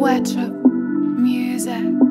Wet Music.